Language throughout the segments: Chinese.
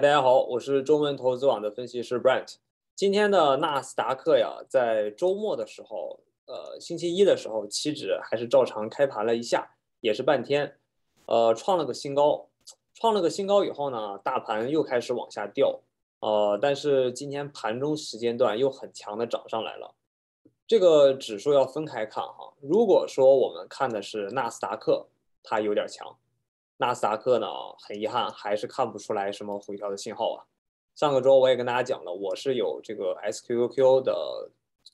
大家好，我是中文投资网的分析师 Brent。今天的纳斯达克呀，在周末的时候，呃，星期一的时候，期指还是照常开盘了一下，也是半天，呃，创了个新高。创了个新高以后呢，大盘又开始往下掉，呃，但是今天盘中时间段又很强的涨上来了。这个指数要分开看哈，如果说我们看的是纳斯达克，它有点强。纳斯达克呢，很遗憾还是看不出来什么回调的信号啊。上个周我也跟大家讲了，我是有这个 SQQQ 的，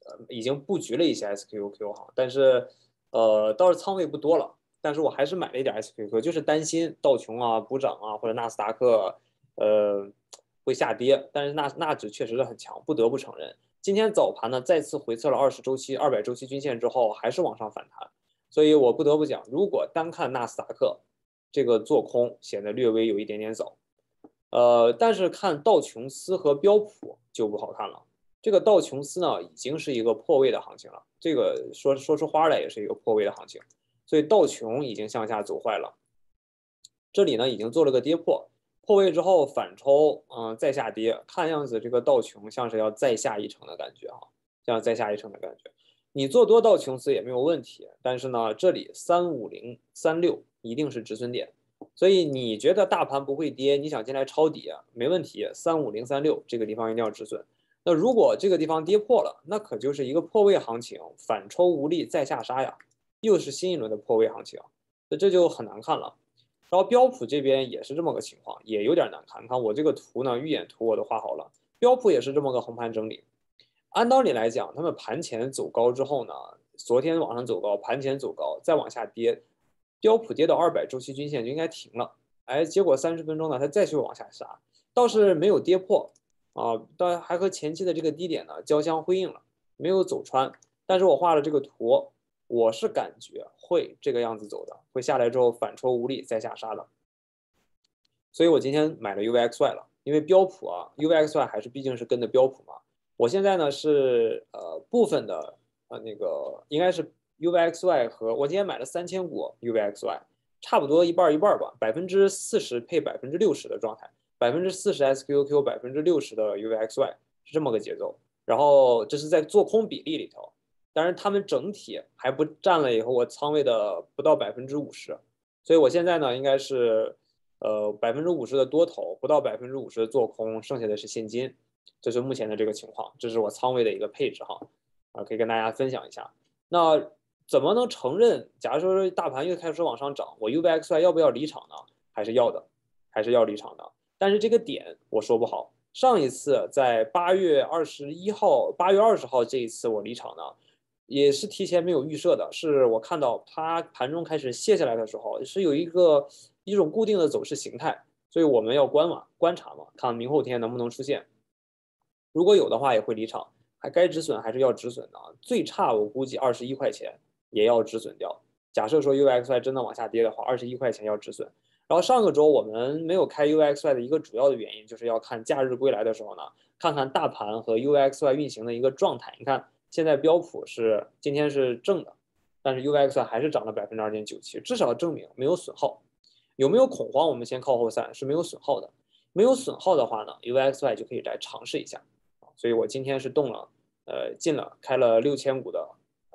呃，已经布局了一些 SQQQ 哈，但是呃倒是仓位不多了，但是我还是买了一点 SQQQ，就是担心道琼啊补涨啊，或者纳斯达克呃会下跌，但是纳纳指确实是很强，不得不承认，今天早盘呢再次回测了二十周期、二百周期均线之后，还是往上反弹，所以我不得不讲，如果单看纳斯达克。这个做空显得略微有一点点早，呃，但是看道琼斯和标普就不好看了。这个道琼斯呢，已经是一个破位的行情了，这个说说出花来也是一个破位的行情，所以道琼已经向下走坏了。这里呢，已经做了个跌破，破位之后反抽，嗯，再下跌，看样子这个道琼像是要再下一城的感觉哈，像再下一城的感觉。你做多道琼斯也没有问题，但是呢，这里三五零三六。一定是止损点，所以你觉得大盘不会跌，你想进来抄底啊，没问题，三五零三六这个地方一定要止损。那如果这个地方跌破了，那可就是一个破位行情，反抽无力再下杀呀，又是新一轮的破位行情，那这就很难看了。然后标普这边也是这么个情况，也有点难看。你看我这个图呢，预演图我都画好了，标普也是这么个横盘整理。按道理来讲，他们盘前走高之后呢，昨天往上走高，盘前走高，再往下跌。标普跌到二百周期均线就应该停了，哎，结果三十分钟呢，它再去往下杀，倒是没有跌破啊，但还和前期的这个低点呢交相辉映了，没有走穿。但是我画了这个图，我是感觉会这个样子走的，会下来之后反抽无力再下杀的。所以我今天买了 UVXY 了，因为标普啊，UVXY 还是毕竟是跟的标普嘛。我现在呢是呃部分的呃那个应该是。UVXY 和我今天买了三千股 UVXY，差不多一半一半吧，百分之四十配百分之六十的状态，百分之四十 SQQ，百分之六十的 UVXY 是这么个节奏。然后这是在做空比例里头，但是他们整体还不占了以后我仓位的不到百分之五十，所以我现在呢应该是呃百分之五十的多头，不到百分之五十的做空，剩下的是现金，这是目前的这个情况，这是我仓位的一个配置哈，啊可以跟大家分享一下。那怎么能承认？假如说大盘又开始往上涨，我 UVXY 要不要离场呢？还是要的，还是要离场的。但是这个点我说不好。上一次在八月二十一号、八月二十号这一次我离场呢，也是提前没有预设的，是我看到它盘中开始卸下来的时候，是有一个一种固定的走势形态，所以我们要观嘛，观察嘛，看明后天能不能出现。如果有的话，也会离场，还该止损还是要止损的。最差我估计二十一块钱。也要止损掉。假设说 UXY 真的往下跌的话，二十一块钱要止损。然后上个周我们没有开 UXY 的一个主要的原因，就是要看假日归来的时候呢，看看大盘和 UXY 运行的一个状态。你看现在标普是今天是正的，但是 UXY 还是涨了百分之二点九七，至少证明没有损耗。有没有恐慌？我们先靠后算，是没有损耗的。没有损耗的话呢，UXY 就可以来尝试一下。所以我今天是动了，呃，进了开了六千股的。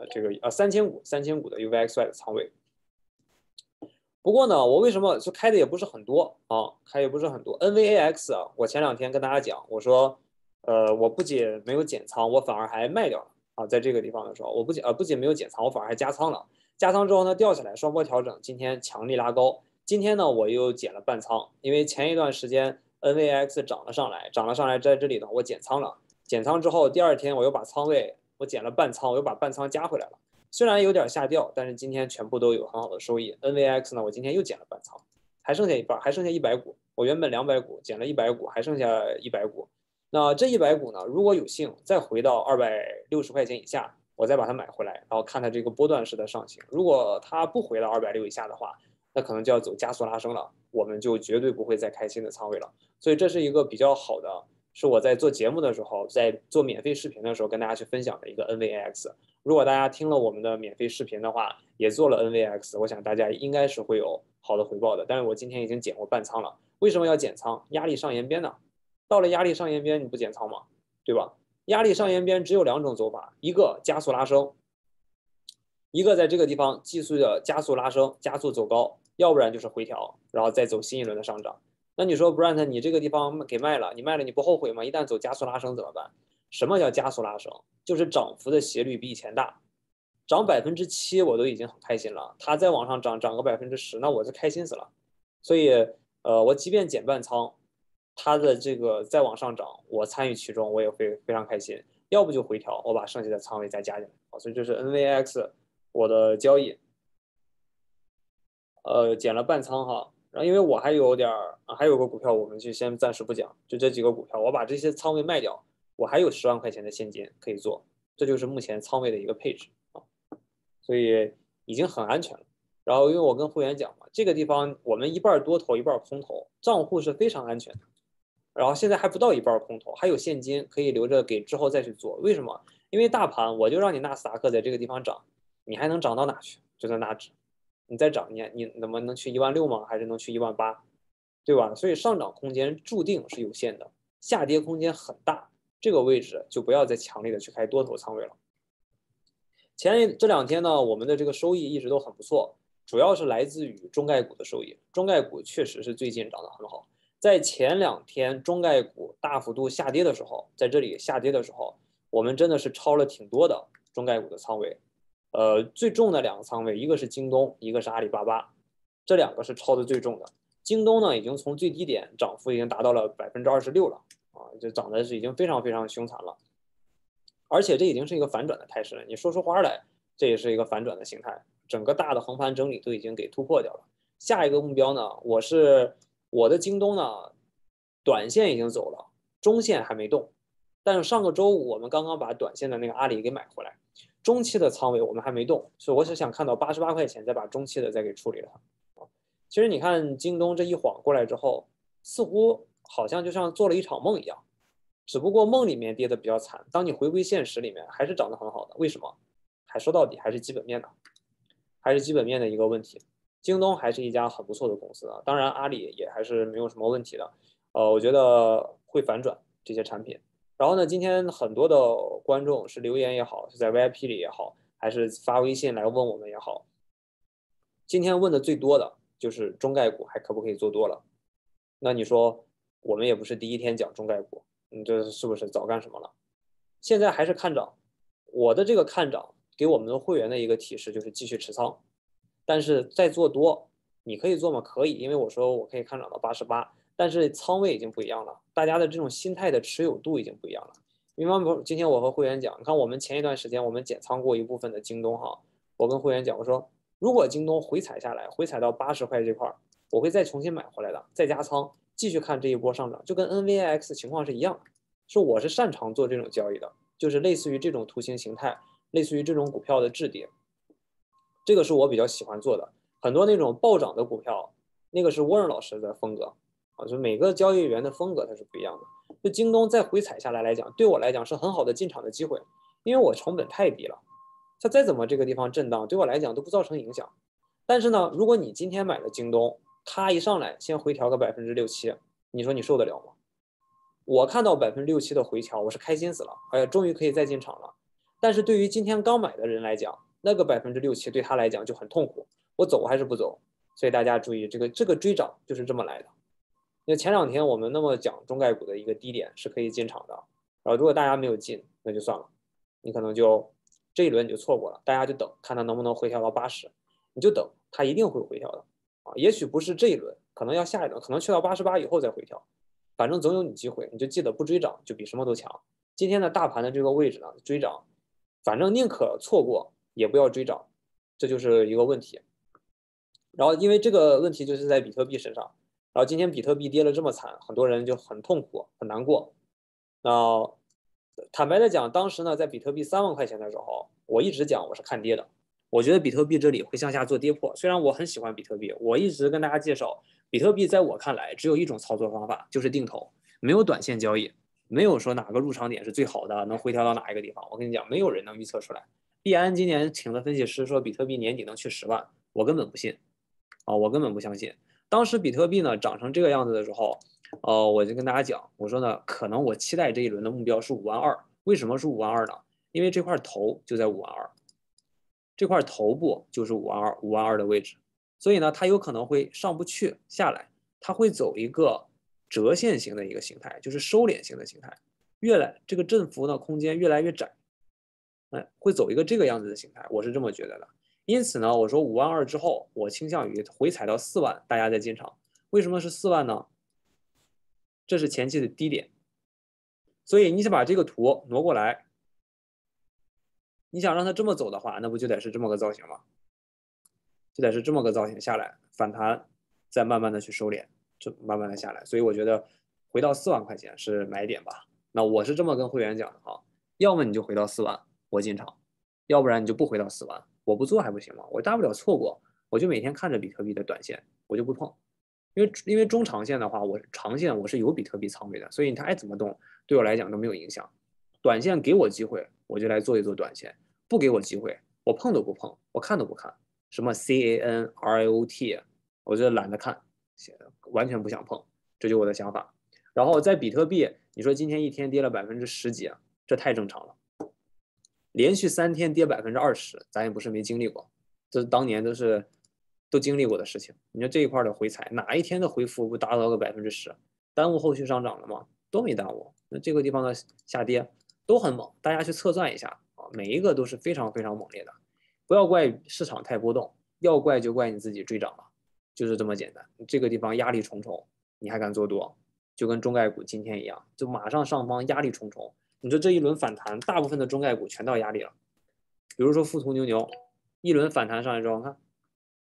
这个呃三千股三千股的 UVXY 的仓位。不过呢，我为什么就开的也不是很多啊？开也不是很多。NVAX 啊，我前两天跟大家讲，我说，呃，我不仅没有减仓，我反而还卖掉了啊。在这个地方的时候，我不仅呃不仅没有减仓，我反而还加仓了。加仓之后呢，掉下来双波调整，今天强力拉高。今天呢，我又减了半仓，因为前一段时间 NVAX 涨了上来，涨了上来，在这里呢，我减仓了。减仓之后，第二天我又把仓位。我减了半仓，我又把半仓加回来了。虽然有点下掉，但是今天全部都有很好的收益。NVX 呢，我今天又减了半仓，还剩下一半，还剩下一百股。我原本两百股减了一百股，还剩下一百股。那这一百股呢，如果有幸再回到二百六十块钱以下，我再把它买回来，然后看它这个波段式的上行。如果它不回到二百六以下的话，那可能就要走加速拉升了，我们就绝对不会再开新的仓位了。所以这是一个比较好的。是我在做节目的时候，在做免费视频的时候跟大家去分享的一个 NVX。如果大家听了我们的免费视频的话，也做了 NVX，我想大家应该是会有好的回报的。但是我今天已经减过半仓了，为什么要减仓？压力上沿边呢？到了压力上沿边，你不减仓吗？对吧？压力上沿边只有两种走法，一个加速拉升，一个在这个地方继续的加速拉升，加速走高，要不然就是回调，然后再走新一轮的上涨。那你说 Brent，你这个地方给卖了，你卖了你不后悔吗？一旦走加速拉升怎么办？什么叫加速拉升？就是涨幅的斜率比以前大，涨百分之七我都已经很开心了，它再往上涨涨个百分之十，那我就开心死了。所以，呃，我即便减半仓，它的这个再往上涨，我参与其中，我也会非常开心。要不就回调，我把剩下的仓位再加进来。所以这是 NVX 我的交易，呃，减了半仓哈。然后，因为我还有点儿，还有个股票，我们就先暂时不讲，就这几个股票，我把这些仓位卖掉，我还有十万块钱的现金可以做，这就是目前仓位的一个配置啊，所以已经很安全了。然后，因为我跟会员讲嘛，这个地方我们一半多头，一半空头，账户是非常安全的。然后现在还不到一半空头，还有现金可以留着给之后再去做。为什么？因为大盘我就让你纳斯达克在这个地方涨，你还能涨到哪去？就在那止。你再涨，你你怎么能去一万六吗？还是能去一万八，对吧？所以上涨空间注定是有限的，下跌空间很大。这个位置就不要再强力的去开多头仓位了。前这两天呢，我们的这个收益一直都很不错，主要是来自于中概股的收益。中概股确实是最近涨得很好。在前两天中概股大幅度下跌的时候，在这里下跌的时候，我们真的是超了挺多的中概股的仓位。呃，最重的两个仓位，一个是京东，一个是阿里巴巴，这两个是抄的最重的。京东呢，已经从最低点涨幅已经达到了百分之二十六了啊，就涨的是已经非常非常凶残了。而且这已经是一个反转的态势了，你说出花来，这也是一个反转的形态。整个大的横盘整理都已经给突破掉了。下一个目标呢，我是我的京东呢，短线已经走了，中线还没动，但是上个周五我们刚刚把短线的那个阿里给买回来。中期的仓位我们还没动，所以我是想看到八十八块钱再把中期的再给处理了啊。其实你看京东这一晃过来之后，似乎好像就像做了一场梦一样，只不过梦里面跌的比较惨，当你回归现实里面还是涨得很好的。为什么？还说到底还是基本面的，还是基本面的一个问题。京东还是一家很不错的公司啊，当然阿里也还是没有什么问题的。呃，我觉得会反转这些产品。然后呢，今天很多的观众是留言也好，是在 VIP 里也好，还是发微信来问我们也好，今天问的最多的就是中概股还可不可以做多了？那你说我们也不是第一天讲中概股，你这是不是早干什么了？现在还是看涨，我的这个看涨给我们的会员的一个提示就是继续持仓，但是再做多，你可以做吗？可以，因为我说我可以看涨到八十八。但是仓位已经不一样了，大家的这种心态的持有度已经不一样了。比方说，今天我和会员讲，你看我们前一段时间我们减仓过一部分的京东哈，我跟会员讲，我说如果京东回踩下来，回踩到八十块这块儿，我会再重新买回来的，再加仓，继续看这一波上涨，就跟 NVX 情况是一样的。说我是擅长做这种交易的，就是类似于这种图形形态，类似于这种股票的质地，这个是我比较喜欢做的。很多那种暴涨的股票，那个是沃 n 老师的风格。啊，就每个交易员的风格它是不一样的。就京东再回踩下来来讲，对我来讲是很好的进场的机会，因为我成本太低了，它再怎么这个地方震荡，对我来讲都不造成影响。但是呢，如果你今天买了京东，它一上来先回调个百分之六七，你说你受得了吗？我看到百分之六七的回调，我是开心死了，哎呀，终于可以再进场了。但是对于今天刚买的人来讲，那个百分之六七对他来讲就很痛苦，我走还是不走？所以大家注意，这个这个追涨就是这么来的。那前两天我们那么讲中概股的一个低点是可以进场的，然后如果大家没有进，那就算了，你可能就这一轮你就错过了。大家就等，看它能不能回调到八十，你就等，它一定会回调的啊。也许不是这一轮，可能要下一轮，可能去到八十八以后再回调，反正总有你机会。你就记得不追涨就比什么都强。今天的大盘的这个位置呢，追涨，反正宁可错过也不要追涨，这就是一个问题。然后因为这个问题就是在比特币身上。然后今天比特币跌了这么惨，很多人就很痛苦、很难过。那坦白的讲，当时呢，在比特币三万块钱的时候，我一直讲我是看跌的。我觉得比特币这里会向下做跌破。虽然我很喜欢比特币，我一直跟大家介绍，比特币在我看来只有一种操作方法，就是定投，没有短线交易，没有说哪个入场点是最好的，能回调到哪一个地方。我跟你讲，没有人能预测出来。币安今年请的分析师说比特币年底能去十万，我根本不信啊，我根本不相信。当时比特币呢涨成这个样子的时候，呃，我就跟大家讲，我说呢，可能我期待这一轮的目标是五万二。为什么是五万二呢？因为这块头就在五万二，这块头部就是五万二，五万二的位置，所以呢，它有可能会上不去下来，它会走一个折线型的一个形态，就是收敛型的形态，越来这个振幅呢空间越来越窄，哎，会走一个这个样子的形态，我是这么觉得的。因此呢，我说五万二之后，我倾向于回踩到四万，大家再进场。为什么是四万呢？这是前期的低点。所以你想把这个图挪过来，你想让它这么走的话，那不就得是这么个造型吗？就得是这么个造型下来，反弹，再慢慢的去收敛，就慢慢的下来。所以我觉得回到四万块钱是买点吧。那我是这么跟会员讲的哈，要么你就回到四万，我进场；要不然你就不回到四万，我不做还不行吗？我大不了错过，我就每天看着比特币的短线，我就不碰。因为因为中长线的话，我长线我是有比特币仓位的，所以它爱怎么动。对我来讲都没有影响，短线给我机会，我就来做一做短线；不给我机会，我碰都不碰，我看都不看。什么 C A N R I O T，我就懒得看，完全不想碰，这就我的想法。然后在比特币，你说今天一天跌了百分之十几，这太正常了。连续三天跌百分之二十，咱也不是没经历过，这当年都是都经历过的事情。你说这一块的回踩，哪一天的回复不达到个百分之十，耽误后续上涨了吗？都没耽误。那这个地方的下跌都很猛，大家去测算一下啊，每一个都是非常非常猛烈的。不要怪市场太波动，要怪就怪你自己追涨了，就是这么简单。这个地方压力重重，你还敢做多，就跟中概股今天一样，就马上上方压力重重。你说这一轮反弹，大部分的中概股全到压力了。比如说富途牛牛，一轮反弹上来之后，看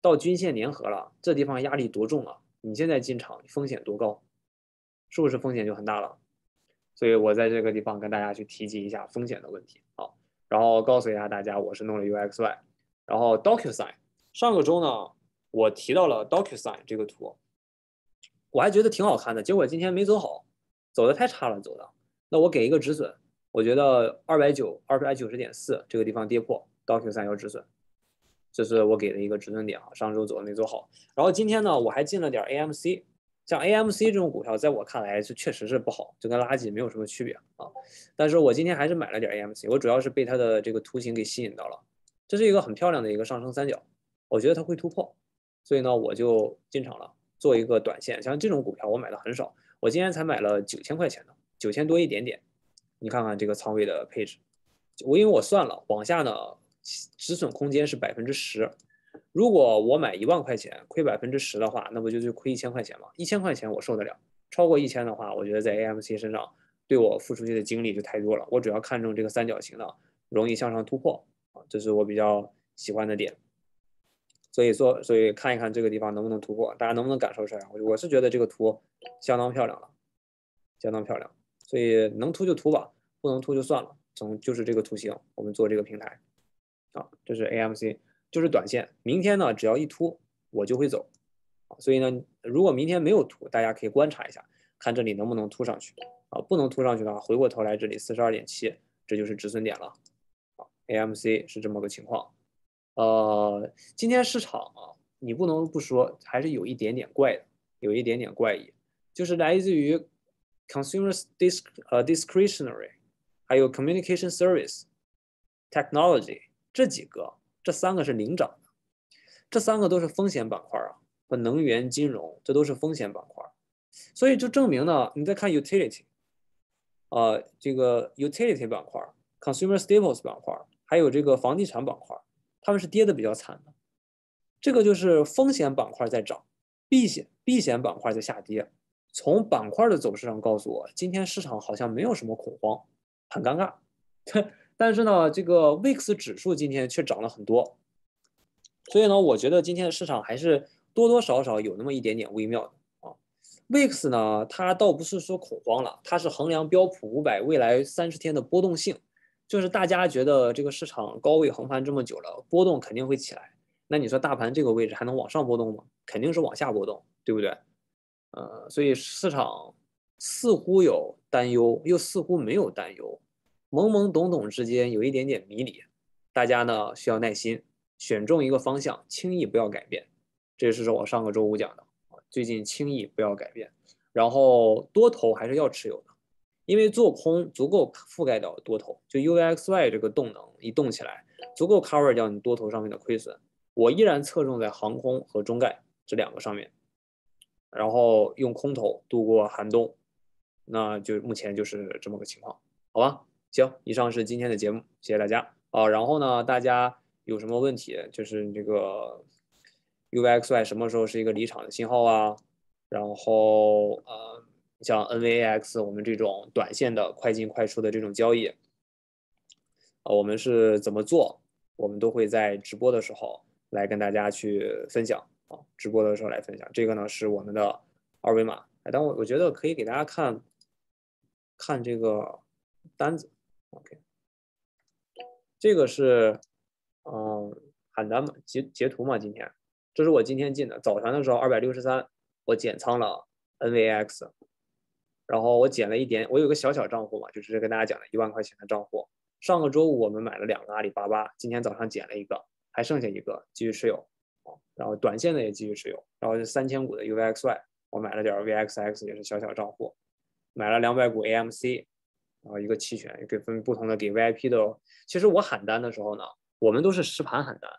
到均线粘合了，这地方压力多重啊！你现在进场风险多高？是不是风险就很大了？所以我在这个地方跟大家去提及一下风险的问题，好，然后告诉一下大家，我是弄了 UXY，然后 DocuSign，上个周呢，我提到了 DocuSign 这个图，我还觉得挺好看的，结果今天没走好，走的太差了，走的，那我给一个止损，我觉得二百九二百九十点四这个地方跌破 DocuSign 要止损，这是我给的一个止损点啊，上周走的没走好，然后今天呢，我还进了点 AMC。像 AMC 这种股票，在我看来是确实是不好，就跟垃圾没有什么区别啊。但是我今天还是买了点 AMC，我主要是被它的这个图形给吸引到了，这是一个很漂亮的一个上升三角，我觉得它会突破，所以呢我就进场了，做一个短线。像这种股票我买的很少，我今天才买了九千块钱的，九千多一点点。你看看这个仓位的配置，我因为我算了，往下呢止损空间是百分之十。如果我买一万块钱亏百分之十的话，那不就是亏一千块钱吗？一千块钱我受得了，超过一千的话，我觉得在 AMC 身上对我付出去的精力就太多了。我主要看中这个三角形的容易向上突破啊，这是我比较喜欢的点。所以说，所以看一看这个地方能不能突破，大家能不能感受出来？我我是觉得这个图相当漂亮了，相当漂亮。所以能突就突吧，不能突就算了。从就是这个图形，我们做这个平台啊，这是 AMC。就是短线，明天呢，只要一突，我就会走，所以呢，如果明天没有突，大家可以观察一下，看这里能不能突上去啊，不能突上去的话，回过头来这里四十二点七，这就是止损点了，啊，AMC 是这么个情况，呃，今天市场啊，你不能不说，还是有一点点怪的，有一点点怪异，就是来自于 Consumers disc 呃 discretionary，还有 communication service，technology 这几个。这三个是领涨的，这三个都是风险板块啊，和能源、金融，这都是风险板块，所以就证明呢，你再看 utility，啊，这个 utility 板块、consumer staples 板块，还有这个房地产板块，他们是跌的比较惨的，这个就是风险板块在涨，避险避险板块在下跌。从板块的走势上告诉我，今天市场好像没有什么恐慌，很尴尬。但是呢，这个 VIX 指数今天却涨了很多，所以呢，我觉得今天的市场还是多多少少有那么一点点微妙的啊。VIX 呢，它倒不是说恐慌了，它是衡量标普五百未来三十天的波动性，就是大家觉得这个市场高位横盘这么久了，波动肯定会起来。那你说大盘这个位置还能往上波动吗？肯定是往下波动，对不对？呃，所以市场似乎有担忧，又似乎没有担忧。懵懵懂懂之间有一点点迷离，大家呢需要耐心，选中一个方向，轻易不要改变。这是我上个周五讲的啊最近轻易不要改变。然后多头还是要持有的，因为做空足够覆盖到多头，就 U X Y 这个动能一动起来，足够 cover 掉你多头上面的亏损。我依然侧重在航空和中概这两个上面，然后用空头度过寒冬，那就目前就是这么个情况，好吧？行，以上是今天的节目，谢谢大家啊。然后呢，大家有什么问题，就是这个 UXY 什么时候是一个离场的信号啊？然后呃，像 NVAX 我们这种短线的快进快出的这种交易，呃，我们是怎么做？我们都会在直播的时候来跟大家去分享啊，直播的时候来分享。这个呢是我们的二维码，哎，但我我觉得可以给大家看看这个单子，OK，这个是嗯喊单嘛，截截图嘛，今天这是我今天进的，早盘的时候二百六十三。我减仓了 NVX，然后我减了一点，我有个小小账户嘛，就是跟大家讲的一万块钱的账户。上个周五我们买了两个阿里巴巴，今天早上减了一个，还剩下一个继续持有。然后短线的也继续持有，然后是三千股的 UVXY，我买了点 VXX 也是小小账户，买了两百股 AMC，然后一个期权给分不同的给 VIP 的。其实我喊单的时候呢，我们都是实盘喊单，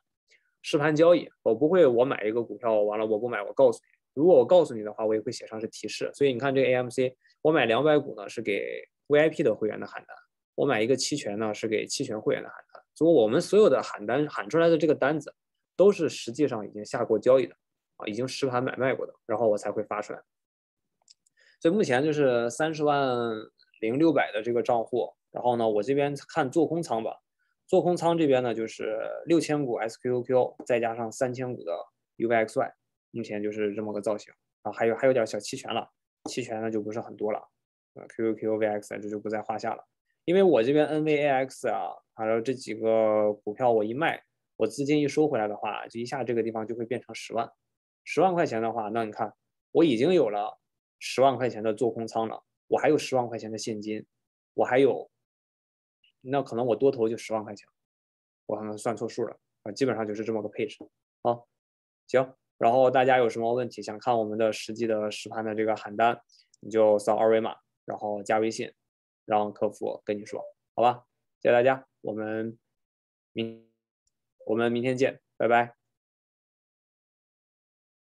实盘交易，我不会我买一个股票完了我不买，我告诉你。如果我告诉你的话，我也会写上是提示。所以你看这个 AMC，我买两百股呢是给 VIP 的会员的喊单，我买一个期权呢是给期权会员的喊单。所以我们所有的喊单喊出来的这个单子，都是实际上已经下过交易的啊，已经实盘买卖过的，然后我才会发出来。所以目前就是三十万零六百的这个账户，然后呢，我这边看做空仓吧，做空仓这边呢就是六千股 SQQQ 再加上三千股的 UVXY。目前就是这么个造型啊，还有还有点小期权了，期权呢就不是很多了，呃，QQQ、VX 这就不在话下了，因为我这边 NVAX 啊，还有这几个股票我一卖，我资金一收回来的话，就一下这个地方就会变成十万，十万块钱的话，那你看我已经有了十万块钱的做空仓了，我还有十万块钱的现金，我还有，那可能我多投就十万块钱，我可能算错数了啊，基本上就是这么个配置啊，行。然后大家有什么问题想看我们的实际的实盘的这个喊单，你就扫二维码，然后加微信，让客服跟你说，好吧？谢谢大家，我们明我们明天见，拜拜。